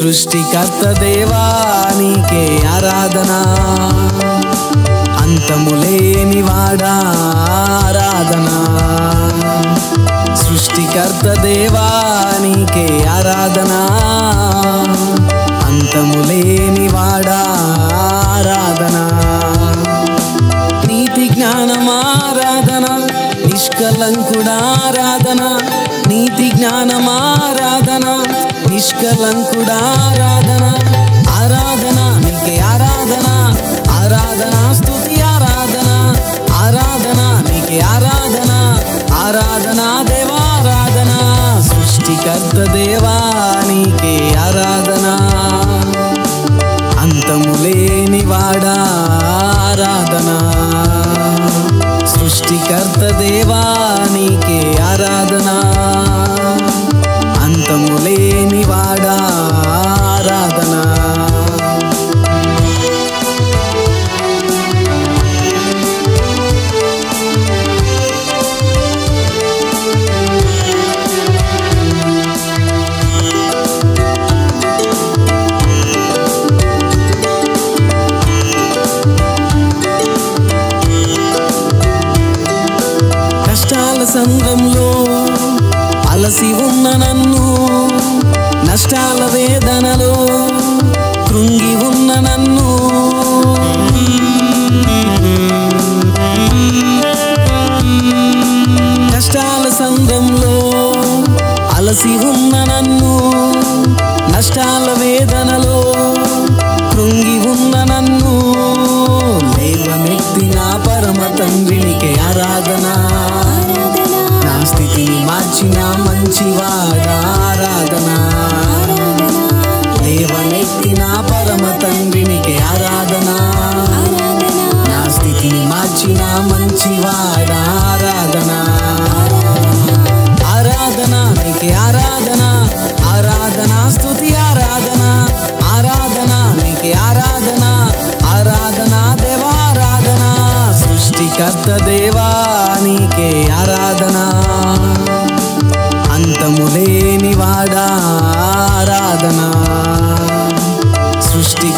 సృష్టికర్త దేవా నీకే ఆరాధన అంతములేని వాడా ఆరాధన. సృష్టికర్త దేవా నీకే ఆరాధన అంతములేని వాడా ఆరాధన. నీతి జ్ఞానమారాధన నిష్కలంకుడారాధన నీతి జ్ఞానమారాధన నిష్కలంకుడా ఆరాధన ఆరాధన నీకే ఆరాధన ఆరాధన స్థుతి ఆరాధన ఆరాధన నీకే ఆరాధన ఆరాధన దేవారాధన సృష్టికర్త దేవా నీకే ఆరాధన. అంతము లేని వాడా ఆరాధన సృష్టికర్త దేవా నీకే ఆరాధనా. ప్రసంగంలో అలసి ఉన్న నన్ను నష్టాల వేదనలో కృంగి ఉన్న నన్ను. కష్టాల సంఘంలో అలసి ఉన్న నన్ను నష్టాల వేదనలో शिवाया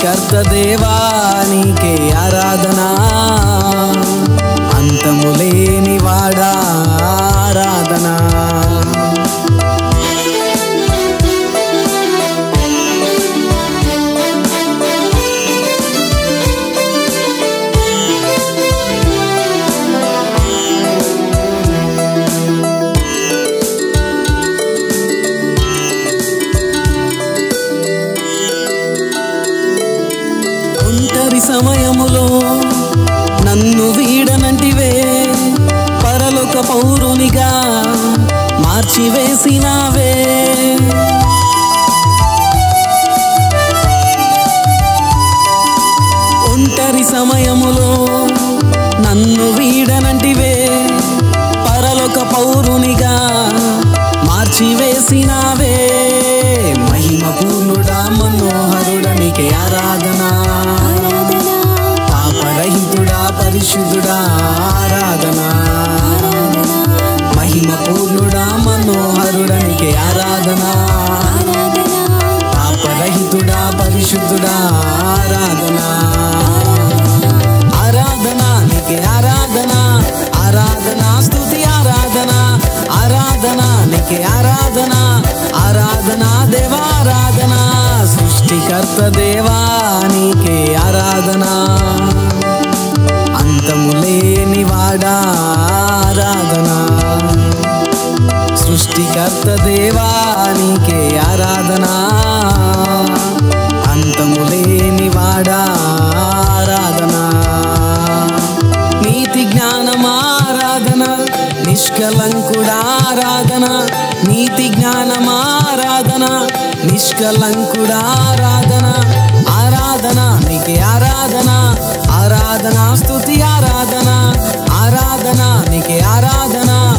కర్త దేవా నీకే ఆరాధన అంతములేని ఒక పౌరునిగా మార్చివేసినావే. ఒంటరి సమయములో నన్ను వీడనంటివే పరలోక పౌరునిగా మార్చివేసినావే. పరిశుద్ధుడా ఆరాధన. ఆరాధన నీకే ఆరాధన. ఆరాధన స్థుతి ఆరాధన. ఆరాధన నీకే ఆరాధన. ఆరాధన దేవారాధన సృష్టికర్త దేవా నీకే ఆరాధన. అంతము లేని వాడా ఆరాధన. సృష్టికర్త దేవా నీకే ఆరాధనా. నాడా ఆరాధన. నీతి జ్ఞానం ఆరాధన నిష్కలంకుడా ఆరాధన. నీతి జ్ఞానం ఆరాధన నిష్కలంకుడా ఆరాధన. ఆరాధన నీకే ఆరాధన. ఆరాధన స్తుతి ఆరాధన. ఆరాధన నీకే ఆరాధన.